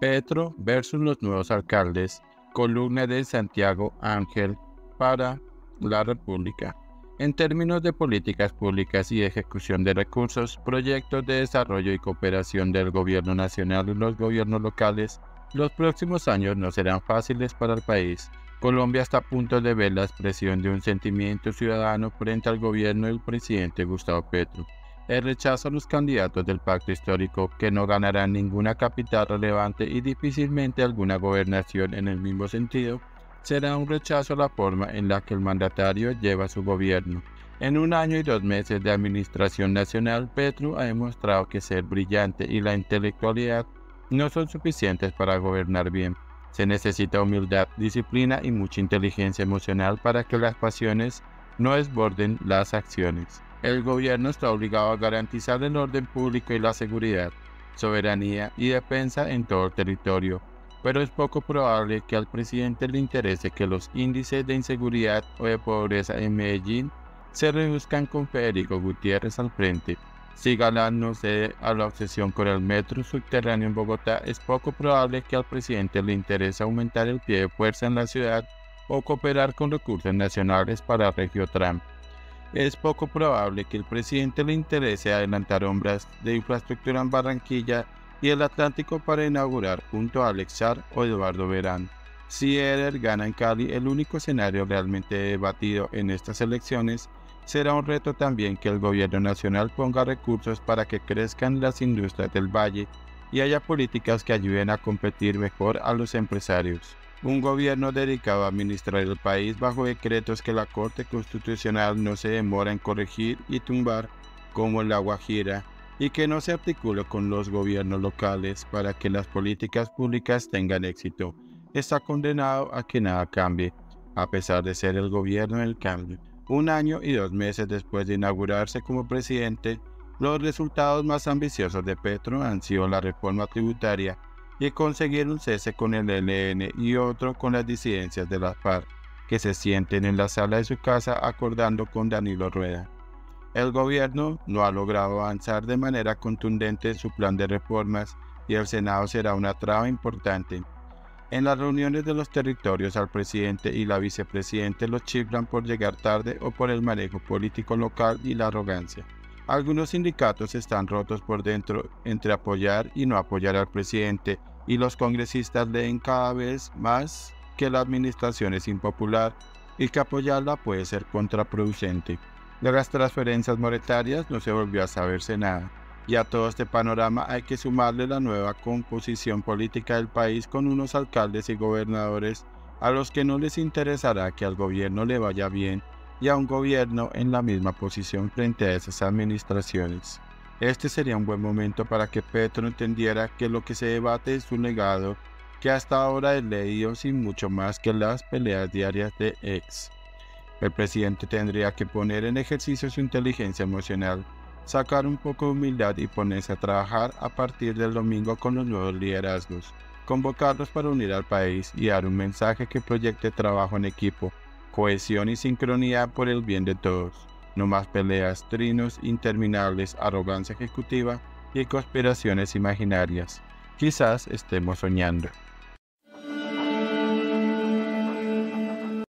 Petro versus los nuevos alcaldes, columna de Santiago Ángel para la República. En términos de políticas públicas y ejecución de recursos, proyectos de desarrollo y cooperación del gobierno nacional y los gobiernos locales, los próximos años no serán fáciles para el país. Colombia está a punto de ver la expresión de un sentimiento ciudadano frente al gobierno del presidente Gustavo Petro. El rechazo a los candidatos del pacto histórico que no ganarán ninguna capital relevante y difícilmente alguna gobernación en el mismo sentido será un rechazo a la forma en la que el mandatario lleva su gobierno. En un año y dos meses de administración nacional, Petro ha demostrado que ser brillante y la intelectualidad no son suficientes para gobernar bien. Se necesita humildad, disciplina y mucha inteligencia emocional para que las pasiones no desborden las acciones. El gobierno está obligado a garantizar el orden público y la seguridad, soberanía y defensa en todo el territorio pero es poco probable que al presidente le interese que los índices de inseguridad o de pobreza en Medellín se reduzcan con Federico Gutiérrez al frente. Si Galán no cede a la obsesión con el metro subterráneo en Bogotá, es poco probable que al presidente le interese aumentar el pie de fuerza en la ciudad o cooperar con recursos nacionales para Regio Trump. Es poco probable que el presidente le interese adelantar obras de infraestructura en Barranquilla y el Atlántico para inaugurar junto a Alexar o Eduardo Verán. Si Eder gana en Cali, el único escenario realmente debatido en estas elecciones será un reto también que el gobierno nacional ponga recursos para que crezcan las industrias del valle y haya políticas que ayuden a competir mejor a los empresarios. Un gobierno dedicado a administrar el país bajo decretos que la Corte Constitucional no se demora en corregir y tumbar, como la Guajira, y que no se articule con los gobiernos locales para que las políticas públicas tengan éxito. Está condenado a que nada cambie, a pesar de ser el gobierno del cambio. Un año y dos meses después de inaugurarse como presidente, los resultados más ambiciosos de Petro han sido la reforma tributaria y conseguir un cese con el ELN y otro con las disidencias de la FARC, que se sienten en la sala de su casa acordando con Danilo Rueda. El gobierno no ha logrado avanzar de manera contundente en su plan de reformas y el Senado será una traba importante. En las reuniones de los territorios al presidente y la vicepresidente los chiflan por llegar tarde o por el manejo político local y la arrogancia. Algunos sindicatos están rotos por dentro entre apoyar y no apoyar al presidente y los congresistas leen cada vez más que la administración es impopular y que apoyarla puede ser contraproducente. De las transferencias monetarias no se volvió a saberse nada. Y a todo este panorama hay que sumarle la nueva composición política del país con unos alcaldes y gobernadores a los que no les interesará que al gobierno le vaya bien y a un gobierno en la misma posición frente a esas administraciones. Este sería un buen momento para que Petro entendiera que lo que se debate es su legado, que hasta ahora es leído sin mucho más que las peleas diarias de ex. El presidente tendría que poner en ejercicio su inteligencia emocional, sacar un poco de humildad y ponerse a trabajar a partir del domingo con los nuevos liderazgos, convocarlos para unir al país y dar un mensaje que proyecte trabajo en equipo, cohesión y sincronía por el bien de todos. No más peleas, trinos interminables, arrogancia ejecutiva y conspiraciones imaginarias. Quizás estemos soñando.